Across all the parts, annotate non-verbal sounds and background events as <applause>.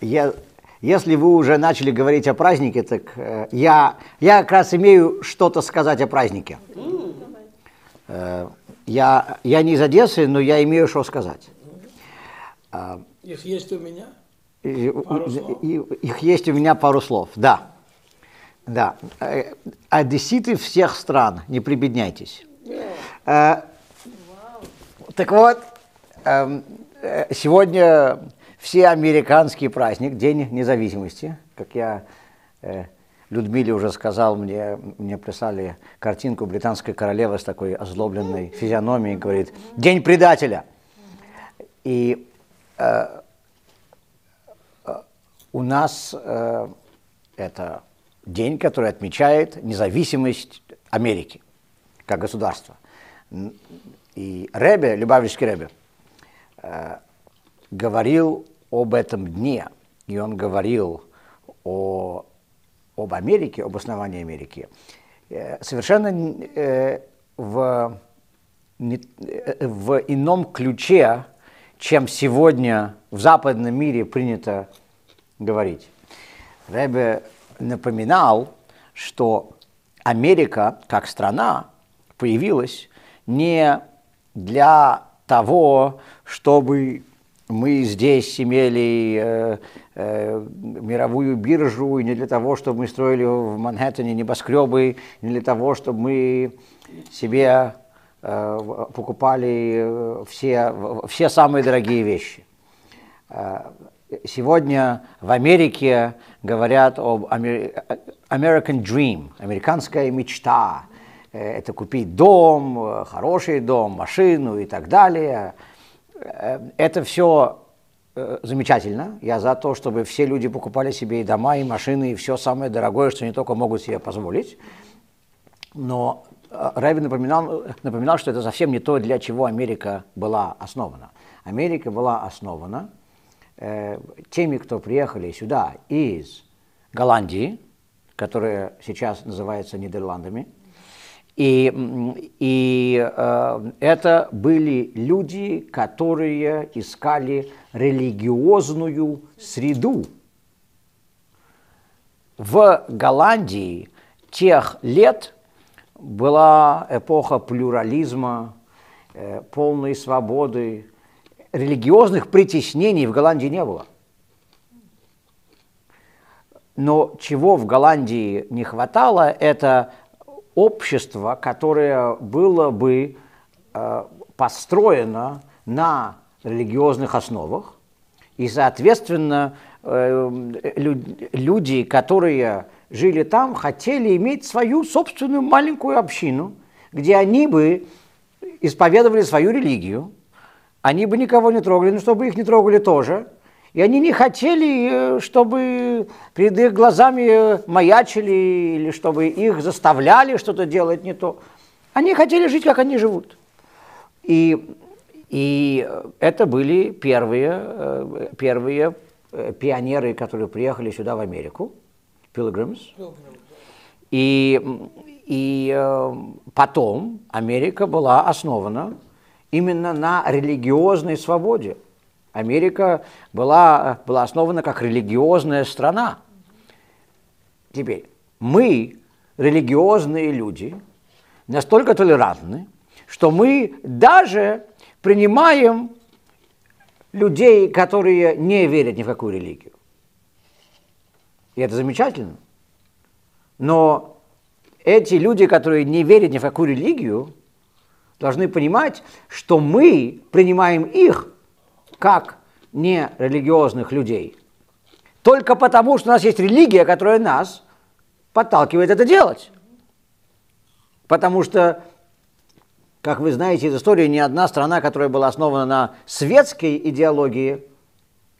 Я, если вы уже начали говорить о празднике, так э, я, я как раз имею что-то сказать о празднике. Э, я, я не из Одессы, но я имею что сказать. Их есть у меня? И, и, их есть у меня пару слов, да. Да. Э, одесситы всех стран, не прибедняйтесь. Yeah. Так вот, эм, сегодня все американский праздник, День независимости, как я э, Людмиле уже сказал, мне, мне прислали картинку британской королевы с такой озлобленной физиономией, говорит, День предателя. И э, э, у нас э, это день, который отмечает независимость Америки как государства. И Ребе, Любавичский Ребе, э, говорил об этом дне, и он говорил о, об Америке, об основании Америки, э, совершенно э, в, э, в ином ключе, чем сегодня в западном мире принято говорить. Рэбе напоминал, что Америка как страна появилась не для того, чтобы мы здесь имели э, э, мировую биржу, не для того, чтобы мы строили в Манхэттене небоскребы, не для того, чтобы мы себе э, покупали э, все, все самые дорогие вещи. Э, сегодня в Америке говорят об American Dream, американская мечта. Э, это купить дом, хороший дом, машину и так далее – это все э, замечательно. Я за то, чтобы все люди покупали себе и дома, и машины, и все самое дорогое, что они только могут себе позволить. Но э, Рэви напоминал, напоминал, что это совсем не то, для чего Америка была основана. Америка была основана э, теми, кто приехали сюда из Голландии, которая сейчас называется Нидерландами, и, и э, это были люди, которые искали религиозную среду. В Голландии тех лет была эпоха плюрализма, э, полной свободы. Религиозных притеснений в Голландии не было. Но чего в Голландии не хватало, это общество, которое было бы э, построено на религиозных основах, и, соответственно, э, люди, которые жили там, хотели иметь свою собственную маленькую общину, где они бы исповедовали свою религию, они бы никого не трогали, но чтобы их не трогали тоже – и они не хотели, э, чтобы перед их глазами маячили или чтобы их заставляли что-то делать не то. Они хотели жить, как они живут. И, и это были первые, э, первые э, пионеры, которые приехали сюда в Америку, Pilgrims. И, и потом Америка была основана именно на религиозной свободе. Америка была, была основана как религиозная страна. Теперь, мы, религиозные люди, настолько толерантны, что мы даже принимаем людей, которые не верят ни в какую религию. И это замечательно. Но эти люди, которые не верят ни в какую религию, должны понимать, что мы принимаем их как нерелигиозных людей. Только потому, что у нас есть религия, которая нас подталкивает это делать. Потому что, как вы знаете из истории, ни одна страна, которая была основана на светской идеологии,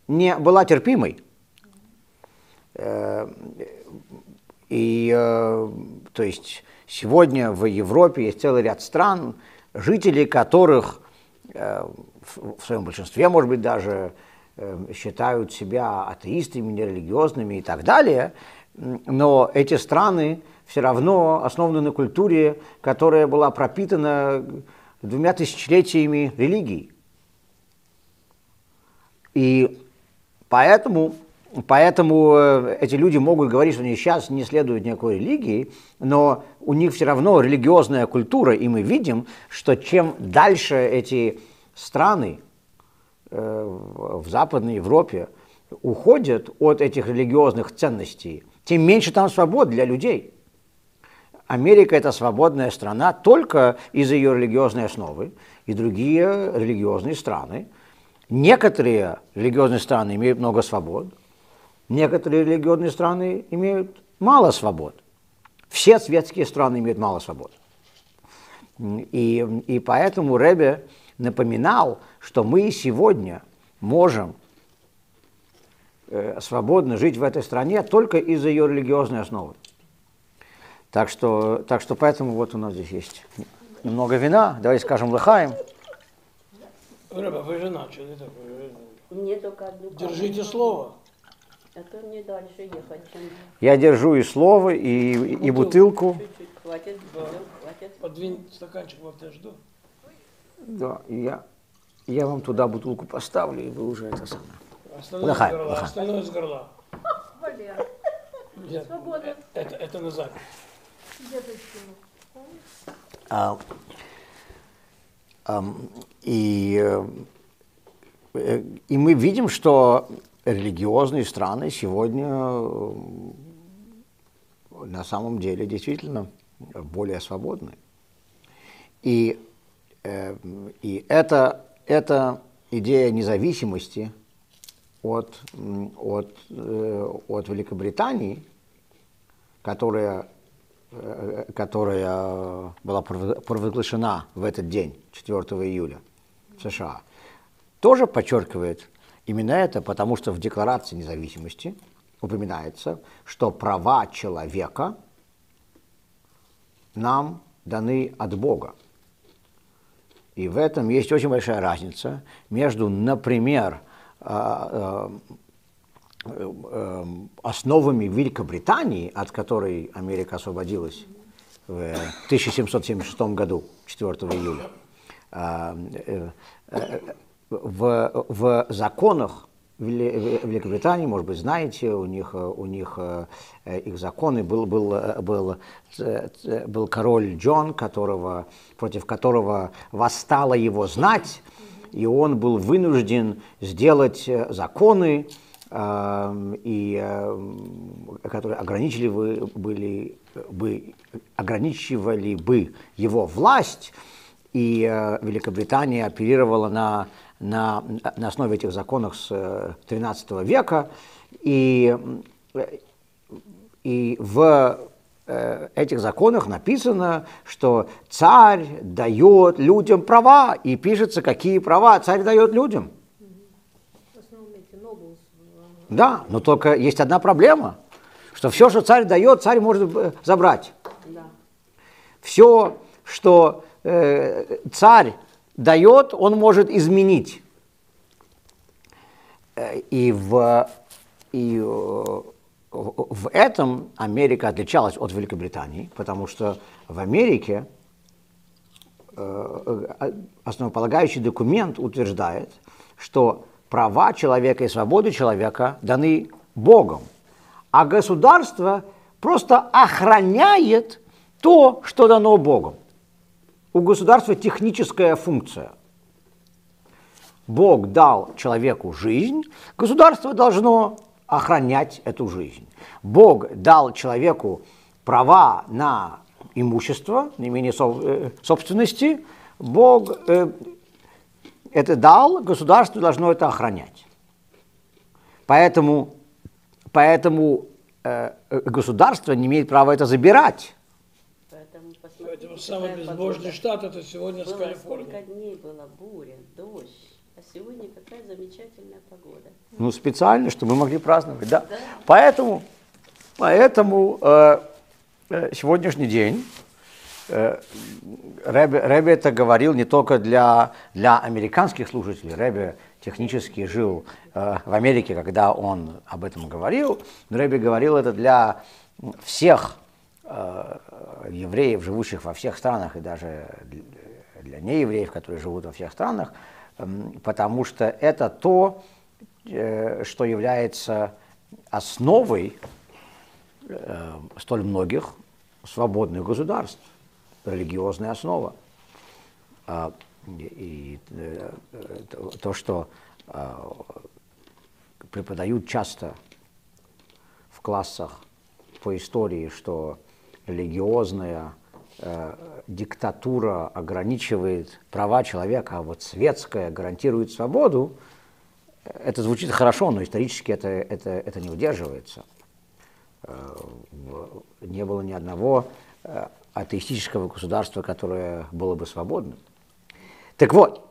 не была терпимой. Э, и, э, то есть, сегодня в Европе есть целый ряд стран, жители которых э, в своем большинстве, может быть, даже э, считают себя атеистами, нерелигиозными и так далее, но эти страны все равно основаны на культуре, которая была пропитана двумя тысячелетиями религий. И поэтому Поэтому э, эти люди могут говорить, что они сейчас не следуют никакой религии, но у них все равно религиозная культура, и мы видим, что чем дальше эти страны э, в Западной Европе уходят от этих религиозных ценностей, тем меньше там свобод для людей. Америка – это свободная страна только из-за ее религиозной основы, и другие религиозные страны. Некоторые религиозные страны имеют много свобод – Некоторые религиозные страны имеют мало свобод. Все светские страны имеют мало свобод. И, и поэтому Ребе напоминал, что мы сегодня можем э, свободно жить в этой стране только из-за ее религиозной основы. Так что, так что поэтому вот у нас здесь есть немного вина. Давайте скажем лыхаем. Рыба, вы же начали. Мне только одну Держите слово. А то мне дальше ехать. Я держу и слово, и, и бутылку. Чуть-чуть хватит, Да. хватит. Подвинь стаканчик, вот я жду. Да, и я, я вам туда бутылку поставлю, и вы уже это самое. Остальное Лыхай, с горла. лыхай. Остальное с горла. Нет, Свободно. э, Это, это на запись. А, ам, и, э, и мы видим, что религиозные страны сегодня э, на самом деле действительно более свободны. И, и это, эта идея независимости от, от, э, от Великобритании, которая э, которая была провозг- провозглашена в этот день, 4 июля, в США, тоже подчеркивает именно это, потому что в Декларации независимости упоминается, что права человека нам даны от Бога. И в этом есть очень большая разница между, например, а, а, э, основами Великобритании, от которой Америка освободилась в 1776 году, 4 июля, а, э, э, в, в законах Великобритании, может быть, знаете, у них, у них э, их законы. Был, был, э, был, был король Джон, которого, против которого восстала его знать, и он был вынужден сделать э, законы, э, и, которые ограничили бы, были, бы, ограничивали бы его власть, и Великобритания оперировала на, на, на основе этих законов с э, 13 века, и, э, и в э, этих законах написано, что царь дает людям права, и пишется, какие права царь дает людям. Да, но только есть одна проблема, что все, что царь дает, царь может э, забрать. Да. Все, что э, царь дает, он может изменить. Э, И в, и э, в этом Америка отличалась от Великобритании, потому что в Америке э, основополагающий документ утверждает, что права человека и свободы человека даны Богом, а государство просто охраняет то, что дано Богом. У государства техническая функция. Бог дал человеку жизнь, государство должно охранять эту жизнь. Бог дал человеку права на имущество, на имение со- э, собственности, Бог э, это дал, государство должно это охранять. Поэтому, поэтому э, государство не имеет права это забирать. Поэтому самый безбожный погода. штат это сегодня с Было Калифорнией. сколько дней было буря, дождь. А сегодня какая замечательная погода. Ну, специально, чтобы мы могли праздновать, да. Поэтому, поэтому э, э, сегодняшний день э, Рэбе, Рэбе это говорил не только для, для американских слушателей. Рэбе технически жил э, в Америке, когда он об этом говорил. Но Рэбе говорил это для всех евреев, живущих во всех странах, и даже для- неевреев, которые живут во всех странах, эм, потому что это то, э, что является основой э, столь многих свободных государств, религиозная основа. И э, то- то, что преподают часто в классах по истории, что религиозная э, диктатура ограничивает права человека, а вот светская гарантирует свободу, это звучит хорошо, но исторически это, это, это не удерживается. Э, Не было ни одного э, атеистического государства, которое было бы свободным. Так вот,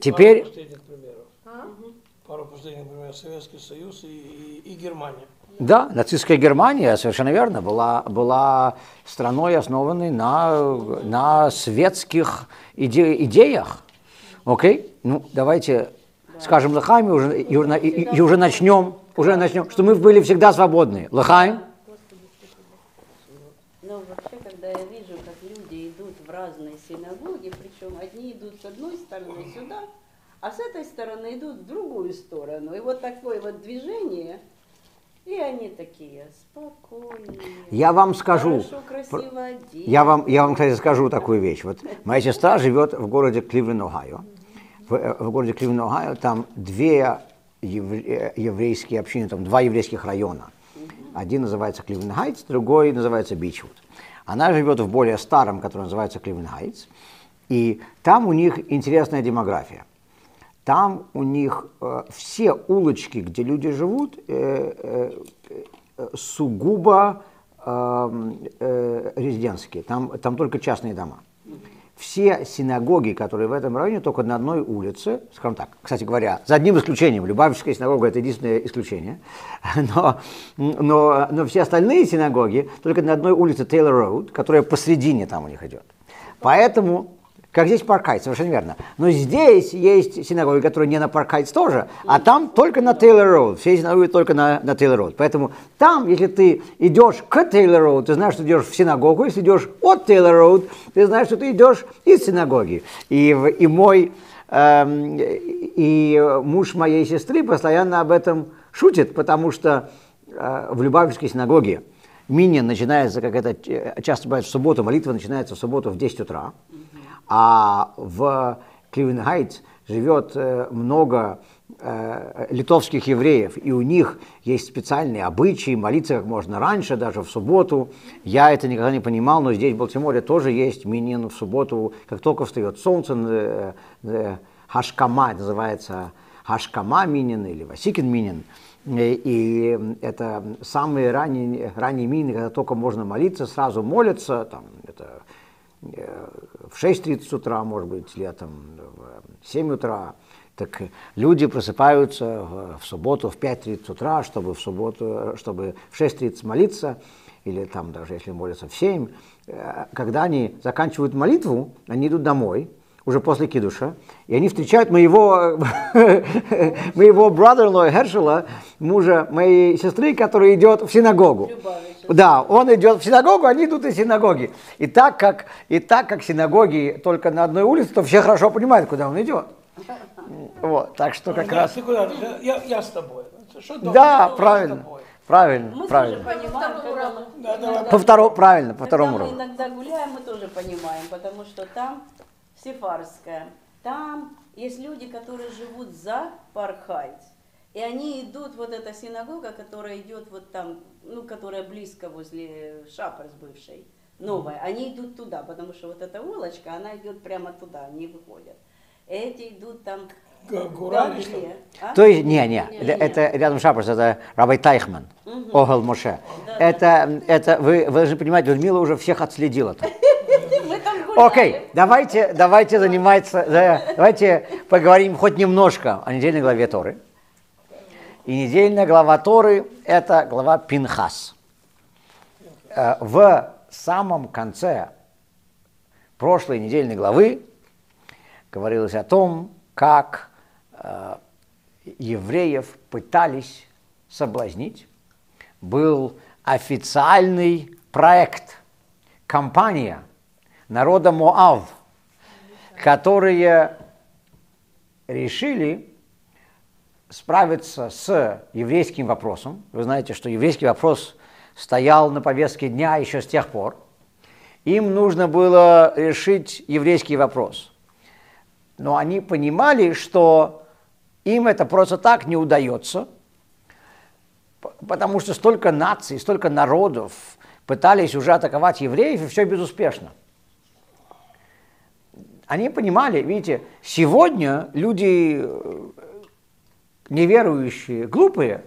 теперь... Примеров. Пару последних примеров. Советский Союз и, и, и Германия. Да, нацистская Германия, совершенно верно, была, была страной, основанной на, на светских иде- идеях. Окей? Ну, давайте скажем Лахайме уже, и, уже- и- и уже начнем, уже начнем, что мы были всегда свободны. Лахайм? Но вообще, когда я вижу, как люди идут в разные синагоги, причем одни идут с одной стороны сюда, а с этой стороны идут в другую сторону. И вот такое вот движение, и они такие спокойные. Я вам скажу, Хорошо, красиво одеты. Я вам, я вам, кстати, скажу такую вещь. Вот моя сестра живет в городе Кливленд, Огайо. В, э, в городе Кливленд, Огайо там две евре- э, еврейские общины, там два еврейских района. Один называется Кливленд Хайтс, другой называется Бичвуд. Она живет в более старом, который называется Кливленд Хайтс. И там у них интересная демография. Там у них э, все улочки, где люди живут, э, э, э, сугубо э, э, резидентские. Там, там только частные дома. Все синагоги, которые в этом районе, только на одной улице, скажем так, кстати говоря, за одним исключением, Любавичская синагога – это единственное исключение, <laughs> но, но, но все остальные синагоги только на одной улице Тейлор Роуд, которая посредине там у них идет. Поэтому как здесь Park Heights, совершенно верно. Но здесь есть синагоги, которые не на Park Heights тоже, а там только на Taylor Road. Все синагоги только на, на Taylor Road. Поэтому там, если ты идешь к Taylor Road, ты знаешь, что идешь в синагогу. Если идешь от Taylor Road, ты знаешь, что ты идешь из синагоги. И, и мой эм, и муж моей сестры постоянно об этом шутит, потому что э, в Любавичской синагоге Минья начинается, как это э, часто бывает в субботу, молитва начинается в субботу в 10 утра, а в Кливен Хайтс живет э, много э, литовских евреев, и у них есть специальные обычаи молиться как можно раньше, даже в субботу. Я это никогда не понимал, но здесь в Балтиморе тоже есть минин в субботу, как только встает солнце, э, Хашкама, называется Хашкама Минин или Васикин Минин. И это самые ранние, ранние мины, когда только можно молиться, сразу молятся, там, это в 6.30 утра, может быть, летом, в 7 утра. Так люди просыпаются в, субботу в 5.30 утра, чтобы в субботу, чтобы в 6.30 молиться, или там даже если молятся в 7. Э, Когда они заканчивают молитву, они идут домой, уже после кидуша, и они встречают моего, <laughs> моего brother-in-law Хершела, мужа моей сестры, который идет в синагогу. Любавича. Да, он идет в синагогу, они идут из синагоги. И так как, и так как синагоги только на одной улице, то все хорошо понимают, куда он идет. Вот, так что как Да, раз... Я, я, с тобой. Что? Да, правильно, правильно, Мы правильно. тоже понимаем, когда мы- Да, давай. По второму, правильно, по Когда второму мы уровню. иногда гуляем, мы тоже понимаем, потому что там сефарская, там есть люди, которые живут за Пархайц, и они идут, вот эта синагога, которая идет вот там, ну, которая близко возле Шаперс бывшей, новая, они идут туда, потому что вот эта улочка, она идет прямо туда, не выходят. Эти идут там Гурали. А? То есть, не, не, Не, это рядом Шапорс, это Рабай Тайхман, Огел Моше. Это, это, вы, вы же понимаете, Людмила уже всех отследила. <laughs> Окей, давайте, давайте заниматься, да, давайте поговорим хоть немножко о недельной главе Торы. И недельная глава Торы – это глава Пинхас. Э, В самом конце прошлой недельной главы говорилось о том, как э, евреев пытались соблазнить. Был официальный проект, компания народа Моав, которые решили справиться с еврейским вопросом, вы знаете, что еврейский вопрос стоял на повестке дня еще с тех пор, им нужно было решить еврейский вопрос. Но они понимали, что им это просто так не удается, потому что столько наций, столько народов пытались уже атаковать евреев, и все безуспешно. Они понимали, видите, сегодня люди э, неверующие, глупые,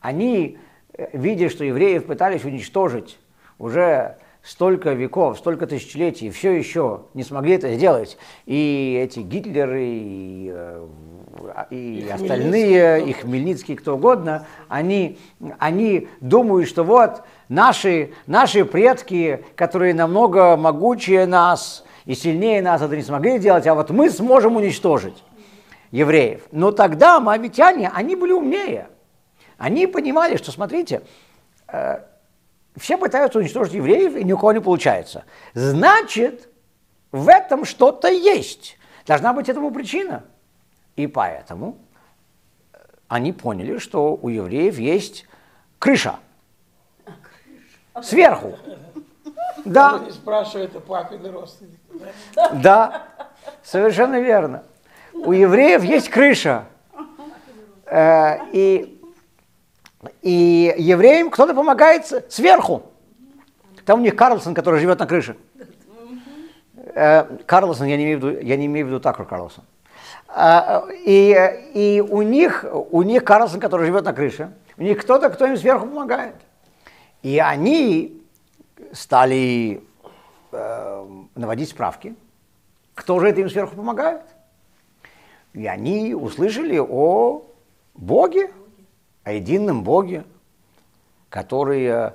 они, э, видя, что евреев пытались уничтожить уже столько веков, столько тысячелетий, все еще не смогли это сделать. И эти Гитлеры, и, э, и, и остальные, и Хмельницкий, кто угодно, они, они думают, что вот наши, наши предки, которые намного могучее нас и сильнее нас, это не смогли сделать, а вот мы сможем уничтожить евреев. Но тогда моавитяне, они были умнее. Они понимали, что, смотрите, э, все пытаются уничтожить евреев, и ни у кого не получается. Значит, в этом что-то есть. Должна быть этому причина. И поэтому э, они поняли, что у евреев есть крыша. Сверху. Да. Не спрашивает, это папины родственники. Да, совершенно верно. У евреев есть крыша. Э, и и евреям кто-то помогает сверху. Там у них Карлсон, который живет на крыше. Э, Карлсон, я не имею в виду, я не имею в виду Такер Карлсон. Э, и, и у них, у них Карлсон, который живет на крыше, у них кто-то, кто им сверху помогает. И они стали э, наводить справки, кто же это им сверху помогает. И они услышали о Боге, о едином Боге, который, э,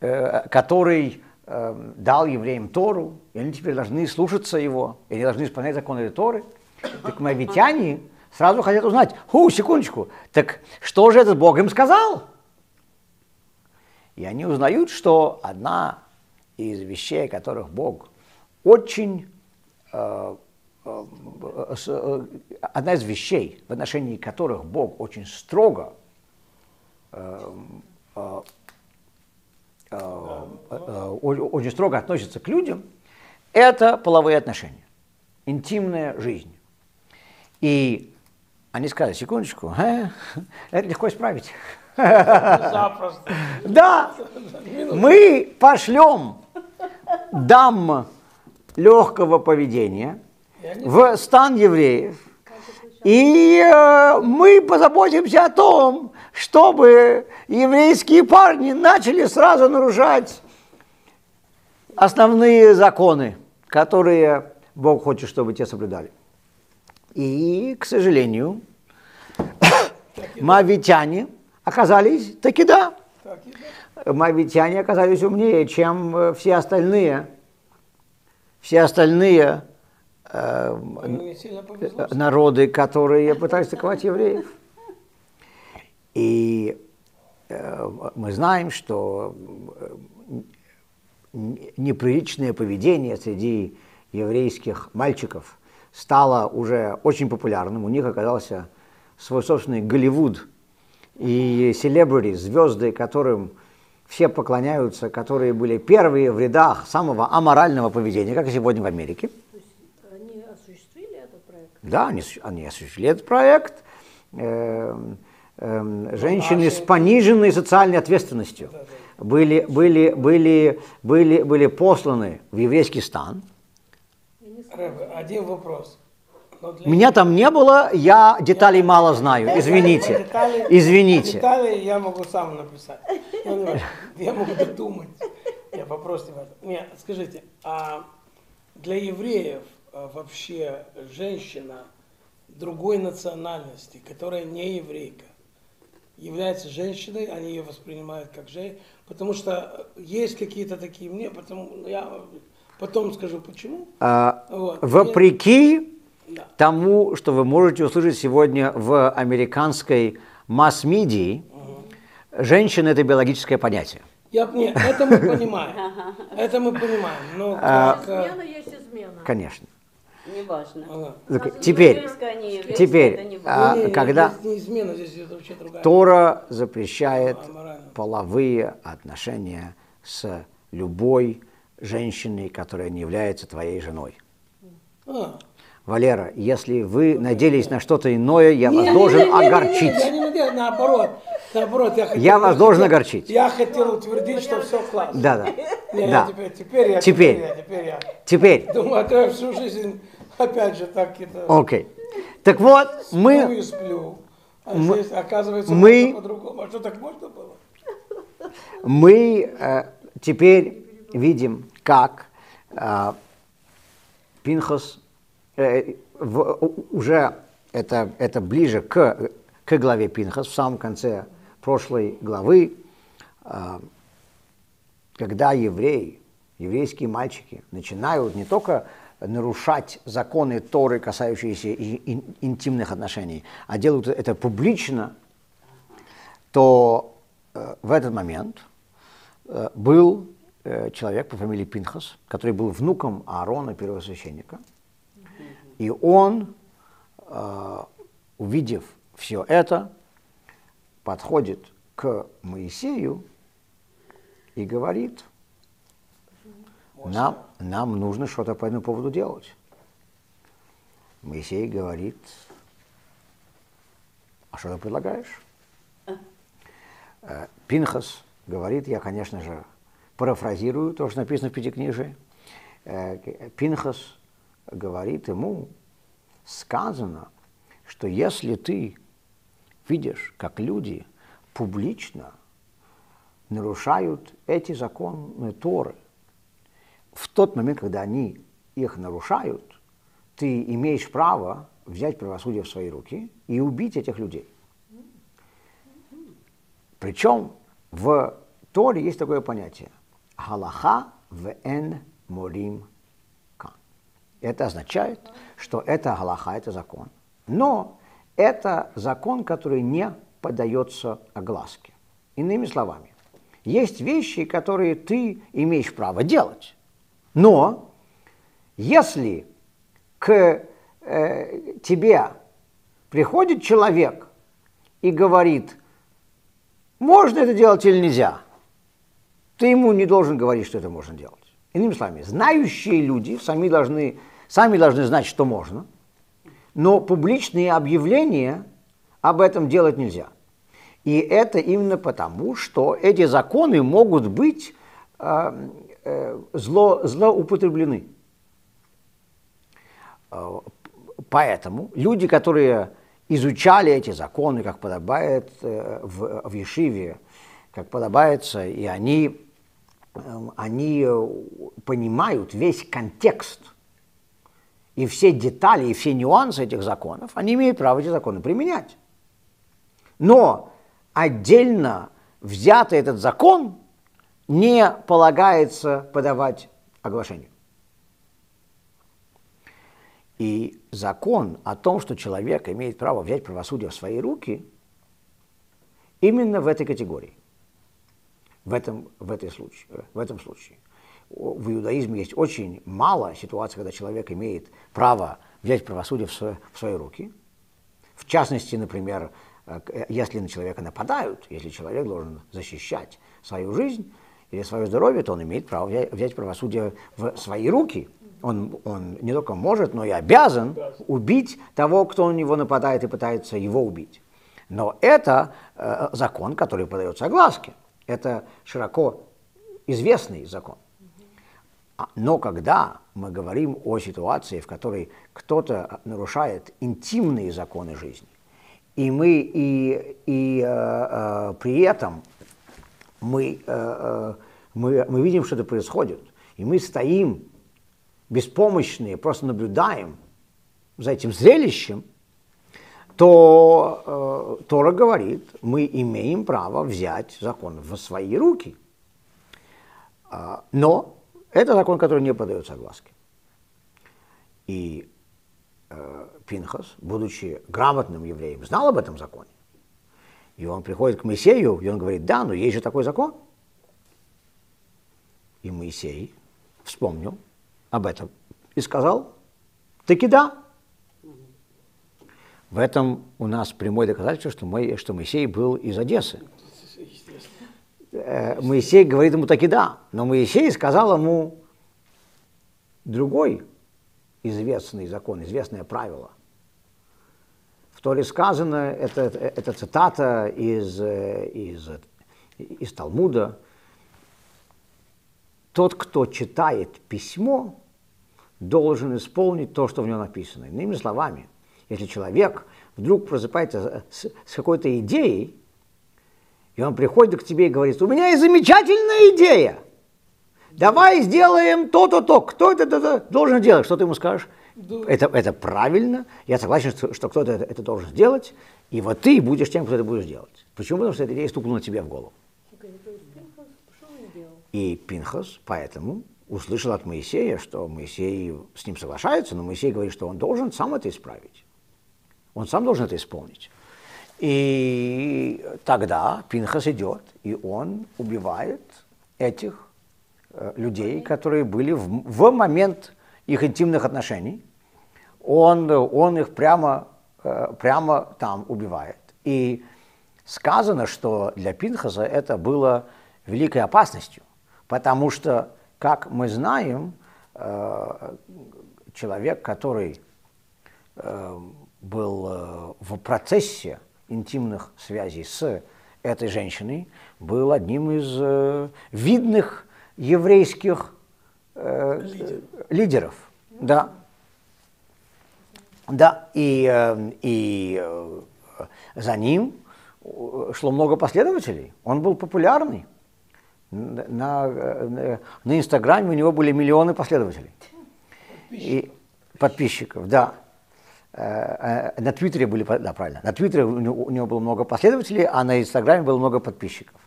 э, который э, дал евреям Тору, и они теперь должны слушаться его, и они должны исполнять законы Торы. Так моавитяне сразу хотят узнать, ху, секундочку, так что же этот Бог им сказал? И они узнают, что одна из вещей, которых Бог очень э, одна из вещей, в отношении которых Бог очень строго очень строго относится к людям, это половые отношения, интимная жизнь. И они сказали, секундочку, э, это легко исправить. Запросто. <laughs> Да, мы пошлем дам легкого поведения в стан евреев, и э, мы позаботимся о том, чтобы еврейские парни начали сразу нарушать основные законы, которые Бог хочет, чтобы те соблюдали. И, к сожалению, <coughs> мавитяне оказались таки да. Мавитяне оказались умнее, чем э, все остальные. Все остальные народы, которые пытались атаковать евреев. И э, мы знаем, что э, неприличное поведение среди еврейских мальчиков стало уже очень популярным. У них оказался свой собственный Голливуд и селебрити, звезды, которым все поклоняются, которые были первые в рядах самого аморального поведения, как и сегодня в Америке. То есть они осуществили этот проект? Да, они, они осуществили этот проект. Э, э, женщины с пониженной социальной ответственностью были, были, были, были, были посланы в еврейский стан. Один вопрос. Для- Меня там не было, я деталей мало знаю, извините. <laughs> Детали- Извините. Детали я могу сам написать. Ну. Я могу додумать. Я вопрос не важно. Нет, скажите, а для евреев вообще женщина другой национальности, которая не еврейка, является женщиной, они ее воспринимают как женщину, потому что есть какие-то такие мне, потому я потом скажу почему. А, Вот. Вопреки Да. тому, что вы можете услышать сегодня в американской масс-медии, женщина – это биологическое понятие. Я, нет, это мы понимаем. <laughs> Это мы понимаем. Но А, как, э, Измена есть измена. Конечно. Неважно. Теперь, не теперь, это не а, Не, не, когда не измена. Тора запрещает А, половые отношения с любой женщиной, которая не является твоей женой. А, Валера, если вы надеялись на что-то иное, я вас Не, должен не, не, не, не, огорчить. не надеюсь, наоборот. Наоборот, я хотел... Я вас должен огорчить. Я хотел утвердить, что все классно. Да, да. Не, Да. я теперь, теперь я, Теперь. я, теперь я. Теперь, Думаю, а то я всю жизнь, опять же, так это... окей. Так вот, Сплю мы, и сплю. А здесь, оказывается, мы- по-другому. А что, так можно было? мы э, теперь видим, как э, Пинхас э, в- уже это, это ближе к, к главе Пинхас, в самом конце прошлой главы, э, когда евреи, еврейские мальчики начинают не только нарушать законы Торы, касающиеся интимных отношений, а делают это публично, то э, в этот момент э, был э, человек по фамилии Пинхас, который был внуком Аарона, первосвященника. И он, увидев все это, подходит к Моисею и говорит, нам, нам нужно что-то по этому поводу делать. Моисей говорит, а что ты предлагаешь? Э, Пинхас говорит, я, конечно же, парафразирую то, что написано в Пятикнижии. Э, Пинхас говорит ему, сказано, что если ты видишь, как люди публично нарушают эти законы Торы, в тот момент, когда они их нарушают, ты имеешь право взять правосудие в свои руки и убить этих людей. Причем в Торе есть такое понятие – галаха вен морим кан. Это означает, что это галаха, это закон. Но это закон, который не поддается огласке. Иными словами, есть вещи, которые ты имеешь право делать. Но если к э, тебе приходит человек и говорит, можно это делать или нельзя, ты ему не должен говорить, что это можно делать. Иными словами, знающие люди сами должны, сами должны знать, что можно, но публичные объявления об этом делать нельзя. И это именно потому, что эти законы могут быть э, зло, злоупотреблены. Э, Поэтому люди, которые изучали эти законы, как подобает э, в, в Ешиве, как подобается, и они, э, они э, понимают весь контекст и все детали, и все нюансы этих законов, они имеют право эти законы применять. Но отдельно взятый этот закон не полагается подавать оглашению. И закон о том, что человек имеет право взять правосудие в свои руки, именно в этой категории, в этом, в этой случае, в этом случае. В иудаизме есть очень мало ситуаций, когда человек имеет право взять правосудие в свои, в свои руки. В частности, например, если на человека нападают, если человек должен защищать свою жизнь или свое здоровье, то он имеет право взять, правосудие в свои руки. Он, он не только может, но и обязан убить того, кто на него нападает и пытается его убить. Но это э, закон, который подается огласке. Это широко известный закон. А, Но когда мы говорим о ситуации, в которой кто-то нарушает интимные законы жизни, и мы и, и э, э, при этом мы, э, э, мы, мы видим, что это происходит, и мы стоим беспомощные, просто наблюдаем за этим зрелищем, то э, Тора говорит, мы имеем право взять закон в свои руки. А, но это закон, который не подается огласке. И э, Пинхас, будучи грамотным евреем, знал об этом законе. И он приходит к Моисею, и он говорит, да, но есть же такой закон. И Моисей вспомнил об этом и сказал, Таки да. В этом у нас прямое доказательство, что, мы, что Моисей был из Одессы. Э, Моисей говорит ему таки да, но Моисей сказал ему другой известный закон, известное правило. В Торе сказано, это, это цитата из, из, из Талмуда, тот, кто читает письмо, должен исполнить то, что в нем написано. Иными словами, если человек вдруг просыпается с, с какой-то идеей, и он приходит к тебе и говорит, у меня есть замечательная идея, давай сделаем то-то, то. Кто это, это должен делать? Что ты ему скажешь? Это, это правильно, я согласен, что, что кто-то это, это должен сделать, и вот ты будешь тем, кто это будешь делать. Почему? Потому что эта идея стукнула тебе в голову. И Пинхас поэтому услышал от Моисея, что Моисей с ним соглашается, но Моисей говорит, что он должен сам это исправить. Он сам должен это исполнить. И тогда Пинхас идет, и он убивает этих э, людей, которые были в, в момент их интимных отношений. Он, он их прямо, э, прямо там убивает. И сказано, что для Пинхаса это было великой опасностью, потому что, как мы знаем, э, человек, который э, был в процессе интимных связей с этой женщиной, был одним из э, видных еврейских э, Лидер. лидеров. Да. Да, и, э, и э, за ним шло много последователей. Он был популярный. На, на, на Инстаграме у него были миллионы последователей. Подписчиков. И подписчиков, да. Э, э, на Твиттере были, да, правильно, на Твиттере у него, у него было много последователей, а на Инстаграме было много подписчиков.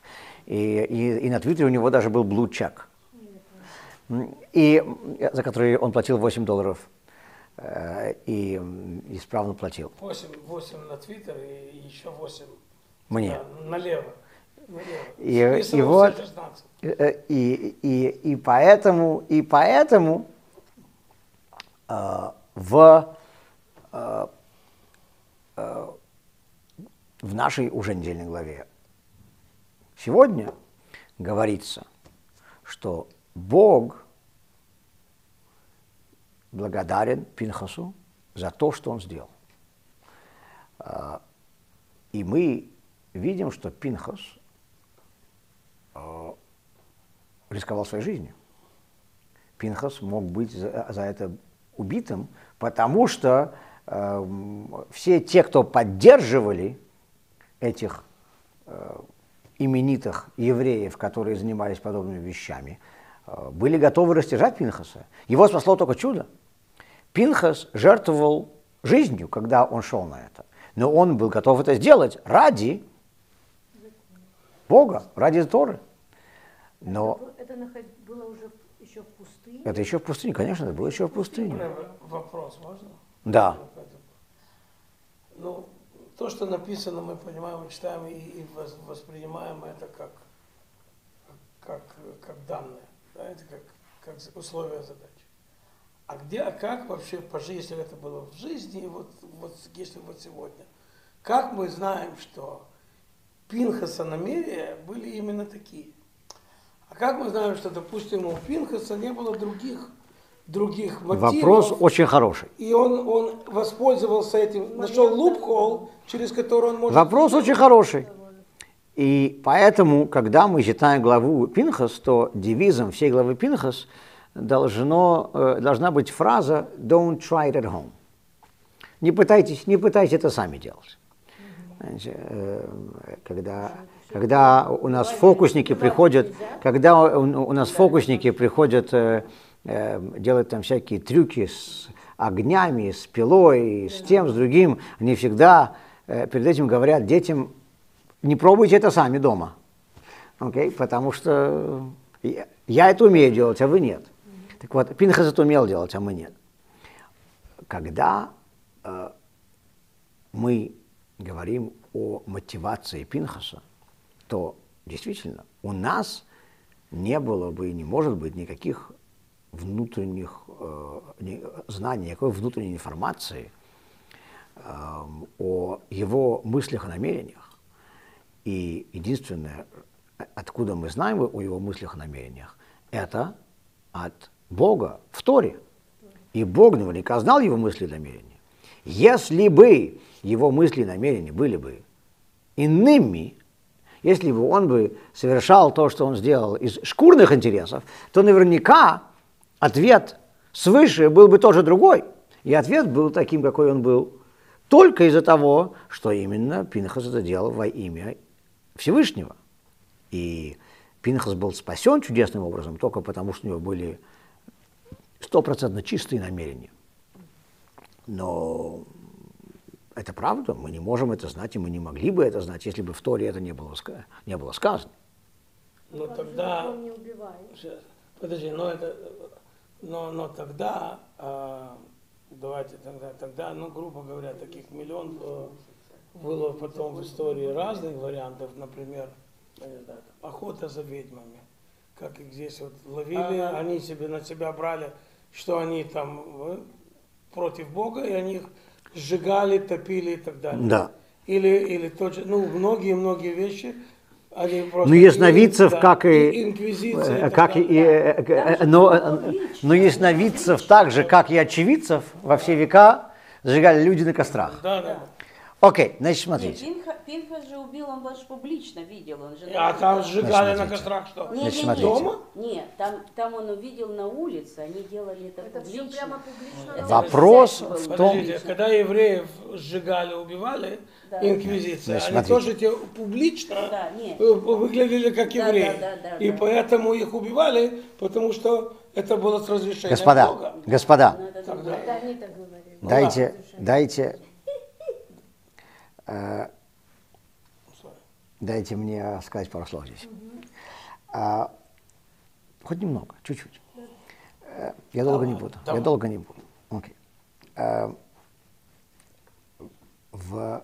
И, и, и на Твиттере у него даже был блудчак, и, за который он платил 8 долларов. Э, и исправно платил. 8, 8 на Твиттер и еще 8 Мне. На, налево. И, и, вот, и, и, и поэтому, и поэтому э, в Э, э, в нашей уже недельной главе сегодня говорится, что Бог благодарен Пинхасу за то, что он сделал. Э, и мы видим, что Пинхас рисковал своей жизнью. Пинхас мог быть за, за это убитым, потому что Эм, все те, кто поддерживали этих э, именитых евреев, которые занимались подобными вещами, э, были готовы растяжать Пинхаса. Его спасло только чудо. Пинхас жертвовал жизнью, когда он шел на это. Но он был готов это сделать ради Бога, ради Торы. Но это, это было уже еще в пустыне? Это еще в пустыне, конечно, это было еще в пустыне. Вопрос можно? Да. Ну, то, что написано, мы понимаем, мы читаем и, и воспринимаем это как, как, как данные, да, это как, как условия задачи. А где, а как вообще по жизни, если это было в жизни, вот, вот если вот сегодня, как мы знаем, что Пинхаса намерения были именно такие? А как мы знаем, что, допустим, у Пинхаса не было других других мотивов. Вопрос очень хороший. И он, он воспользовался этим, нашел лупхол, через который он может... Вопрос очень хороший. И поэтому, когда мы читаем главу Пинхас, то девизом всей главы Пинхас должно, э, должна быть фраза «Don't try it at home». Не пытайтесь, не пытайтесь это сами делать. Знаете, э, когда, когда у нас фокусники приходят, когда у нас фокусники приходят э, э, делать там всякие трюки с огнями, с пилой, с тем, с другим, они всегда э, перед этим говорят детям, не пробуйте это сами дома. Okay? Потому что я, я это умею делать, а вы нет. Так вот, Пинхас это умел делать, а мы нет. Когда э, мы говорим о мотивации Пинхаса, то действительно у нас не было бы и не может быть никаких внутренних э, знаний, никакой внутренней информации э, о его мыслях и намерениях. И единственное, откуда мы знаем о его мыслях и намерениях, это от Бога в Торе. И Бог наверняка знал его мысли и намерения. Если бы его мысли и намерения были бы иными, если бы он бы совершал то, что он сделал из шкурных интересов, то наверняка ответ свыше был бы тоже другой. И ответ был таким, какой он был, только из-за того, что именно Пинхас это делал во имя Всевышнего. И Пинхас был спасен чудесным образом только потому, что у него были стопроцентно чистые намерения. Но это правда, мы не можем это знать, и мы не могли бы это знать, если бы в Торе это не было, не было сказано. Но тогда... Подожди, но это, но, но тогда, а, давайте тогда, тогда, ну, грубо говоря, таких миллион э, было потом в истории разных вариантов, например, знаю, охота за ведьмами, как их здесь вот ловили, они себе на себя брали, что они там э, против Бога, и они их сжигали, топили и так далее. Да. Или, или тот же, ну, многие-многие вещи, они просто... Ну, ясновидцев, да, как и, инквизиция, э, как и, э, э, но, но ясновидцев так же, как и очевидцев, во все века сжигали люди на кострах. Да, да. Окей, значит, Нет, смотрите. Пинха, Пинхас же убил, он вас публично видел. Он же А там сжигали на кострах что? Не, Значит, не, смотрите. не. Дома? Нет, там, там он увидел на улице, они делали это, Это все публично. прямо публично. Это Вопрос в том- Подождите, когда евреев сжигали, убивали, Да. инквизиция, Значит, они смотрите. тоже те публично Да, нет. э, выглядели как Да, евреи. да, да, да, и да. поэтому их убивали, потому что это было с разрешения Господа, Бога. господа, Ну, Тогда- другое. Это они так говорили. дайте, дайте, э, дайте мне сказать пару слов здесь. А, хоть немного, чуть-чуть. Э, Я долго не буду. Я давай. долго не буду. Окей. Э, В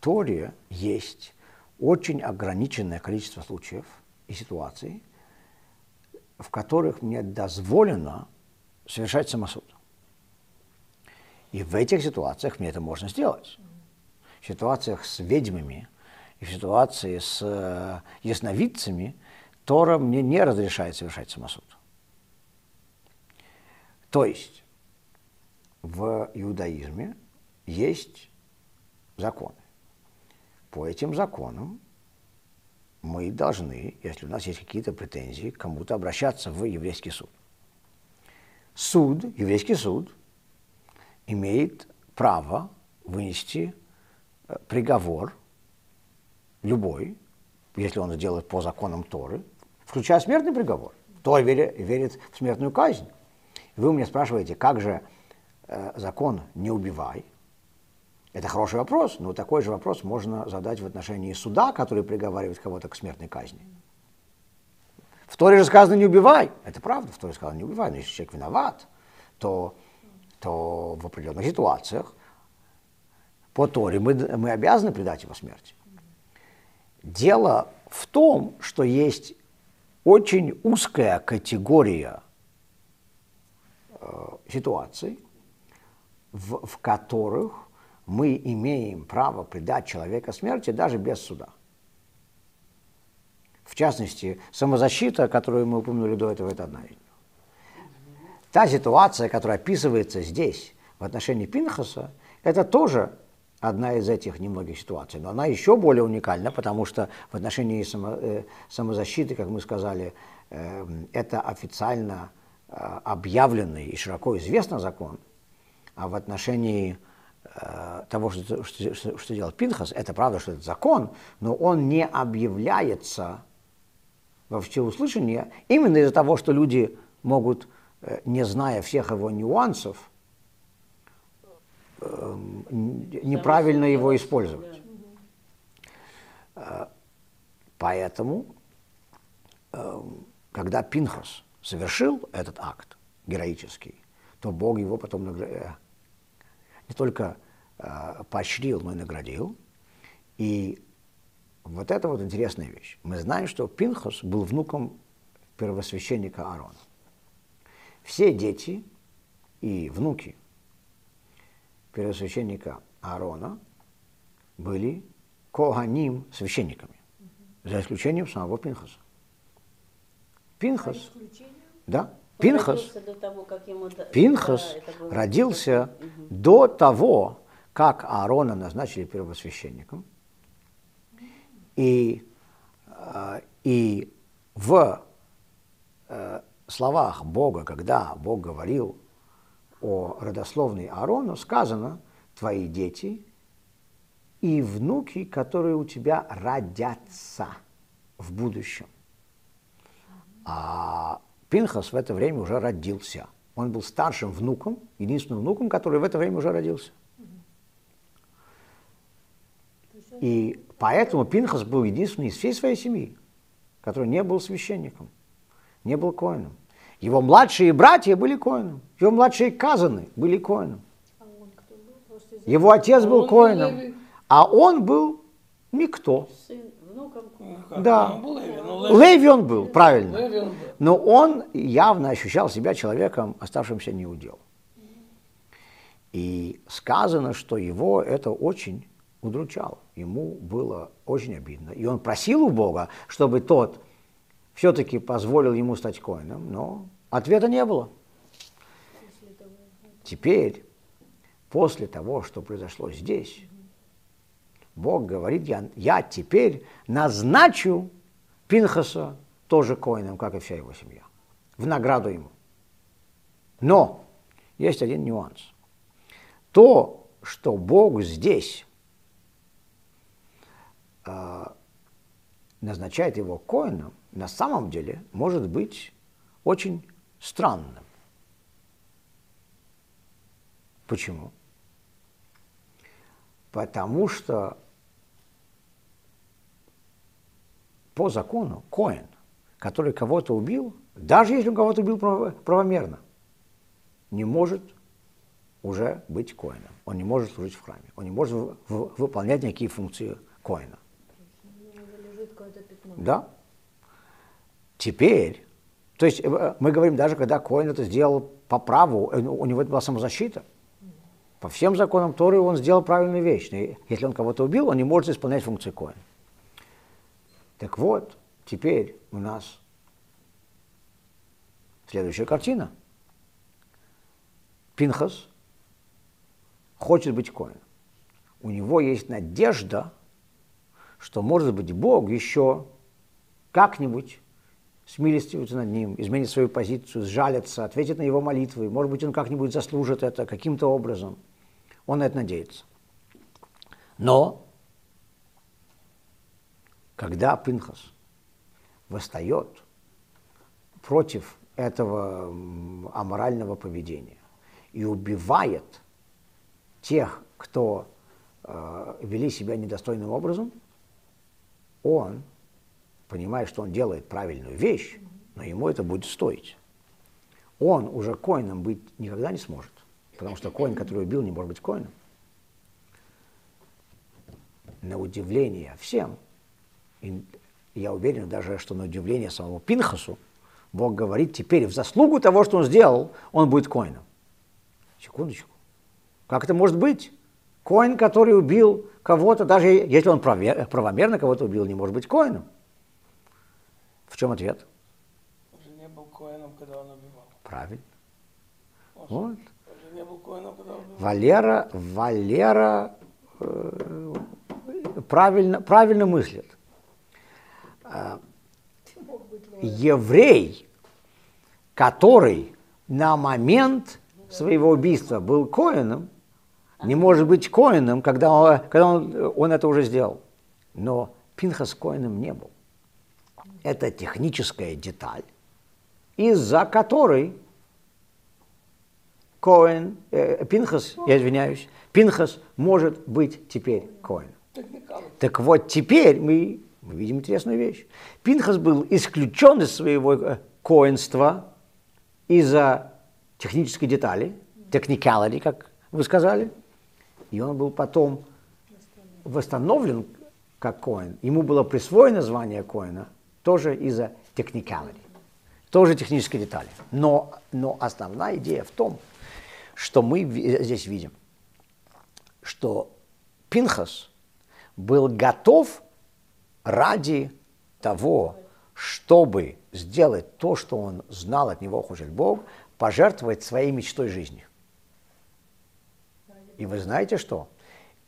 Торе есть очень ограниченное количество случаев и ситуаций, в которых мне дозволено совершать самосуд. И в этих ситуациях мне это можно сделать. Ситуациях с ведьмами и в ситуации с э, ясновидцами Тора мне не разрешает совершать самосуд. То есть в иудаизме есть законы. По этим законам мы должны, если у нас есть какие-то претензии, кому-то обращаться в еврейский суд. Суд, еврейский суд, имеет право вынести приговор любой, если он это делает по законам Торы, включая смертный приговор. Тора верит, верит в смертную казнь. Вы меня спрашиваете, как же э, закон «не убивай»? Это хороший вопрос, но такой же вопрос можно задать в отношении суда, который приговаривает кого-то к смертной казни. В Торе же сказано «не убивай». Это правда, в Торе сказано «не убивай». Но если человек виноват, то, то в определенных ситуациях по Торе мы, мы обязаны предать его смерти. Дело в том, что есть очень узкая категория э, ситуаций, в, в которых мы имеем право предать человека смерти даже без суда. В частности, самозащита, которую мы упомянули до этого, это одна из. Та ситуация, которая описывается здесь в отношении Пинхаса, это тоже одна из этих немногих ситуаций. Но она еще более уникальна, потому что в отношении само, э, самозащиты, как мы сказали, э, это официально э, объявленный и широко известный закон, а в отношении э, того, что, что, что, что делает Пинхас, это правда, что это закон, но он не объявляется во всеуслышание именно из-за того, что люди могут, э, не зная всех его нюансов, э, неправильно его использовать. Э, Поэтому, э, когда Пинхас совершил этот акт героический, то Бог его потом награ- э, не только э, поощрил, но и наградил. И вот это вот интересная вещь. Мы знаем, что Пинхас был внуком первосвященника Аарона. все дети и внуки первосвященника Аарона были коганим священниками, за исключением самого Пинхаса. Пинхас, да, Пинхас, того, как ему Пинхас да, было. родился до того, как Аарона назначили первосвященником. И, э, и в э, словах Бога, когда Бог говорил о родословной Аарона, сказано «твои дети и внуки, которые у тебя родятся в будущем». А Пинхас в это время уже родился. Он был старшим внуком, единственным внуком, который в это время уже родился. И поэтому Пинхас был единственный из всей своей семьи, который не был священником, не был коином. Его младшие братья были коином, его младшие казаны были коином. Его отец был коином, а он был никто. Ну, как, Да. Он был Леви, ну, он был, правильно. Но он явно ощущал себя человеком, оставшимся неудел. И сказано, что его это очень удручало. Ему было очень обидно. И он просил у Бога, чтобы тот все-таки позволил ему стать коином, но ответа не было. Теперь, после того, что произошло здесь, Бог говорит, я, я теперь назначу Пинхаса тоже коином, как и вся его семья, в награду ему. Но есть один нюанс. То, что Бог здесь э, назначает его коином, на самом деле может быть очень странным. Почему? Потому что по закону коин, который кого-то убил, даже если он кого-то убил право- правомерно, не может уже быть коином. Он не может служить в храме. Он не может выполнять никакие функции коина. Да? Теперь, то есть э, мы говорим, даже когда Коин это сделал по праву, э, у него это была самозащита. По всем законам Торы он сделал правильную вещь. И Если он кого-то убил, он не может исполнять функции Коина. Так вот, теперь у нас следующая картина. Пинхас хочет быть Коином. У него есть надежда, что, может быть, Бог еще как-нибудь смилостивится над ним, изменит свою позицию, сжалится, ответит на его молитвы. Может быть, он как-нибудь заслужит это каким-то образом. Он на это надеется. Но, когда Пинхас восстает против этого аморального поведения и убивает тех, кто э, вели себя недостойным образом, он понимает, что он делает правильную вещь, но ему это будет стоить. Он уже коином быть никогда не сможет, потому что коин, который убил, не может быть коином. На удивление всем, и я уверен даже, что на удивление самому Пинхасу, Бог говорит, теперь в заслугу того, что он сделал, он будет коином. Секундочку. Как это может быть? Коин, который убил кого-то, даже если он правомерно кого-то убил, не может быть коином. В чем ответ? Он не был коином, когда он убивал. Правильно. Он Вот. он не был коином, когда он убивал. Валера, Валера э, правильно, правильно мыслит. А, Еврей, который на момент своего убийства был коином, не может быть коином, когда, он, когда он, он это уже сделал. Но Пинхас коином не был. Это техническая деталь, из-за которой Коэн, э, Пинхас, я извиняюсь, Пинхас может быть теперь Коэн. Так вот, теперь мы, мы видим интересную вещь. Пинхас был исключен из своего э, коинства из-за технической детали, technicality, как вы сказали, и он был потом восстановлен как коин. Ему было присвоено звание коина тоже из-за technicality. Тоже технические детали. Но, но основная идея в том, что мы ви- здесь видим, что Пинхас был готов ради того, чтобы сделать то, что он знал от него хочет Бог, пожертвовать своей мечтой жизни. И вы знаете что?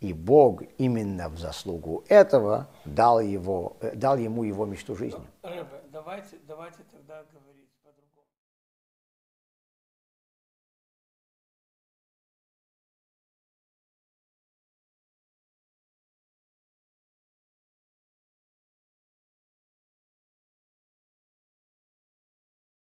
И Бог именно в заслугу этого дал, его, э, дал ему его мечту жизни. Рэбе, давайте, давайте тогда говорить.